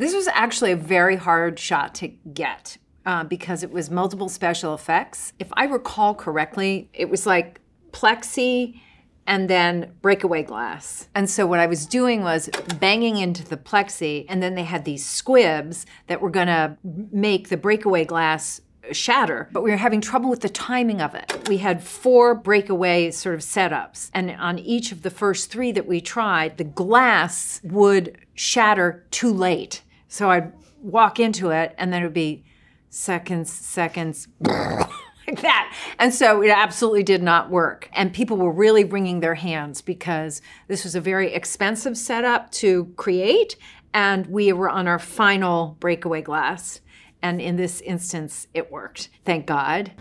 This was actually a very hard shot to get uh, because it was multiple special effects. If I recall correctly, it was like plexi and then breakaway glass. And so what I was doing was banging into the plexi, and then they had these squibs that were gonna make the breakaway glass shatter, but we were having trouble with the timing of it. We had four breakaway sort of setups, and on each of the first three that we tried, the glass would shatter too late. So I'd walk into it, and then it would be seconds, seconds. like that. And so it absolutely did not work. And people were really wringing their hands because this was a very expensive setup to create. And we were on our final breakaway glass. And in this instance, it worked. Thank God.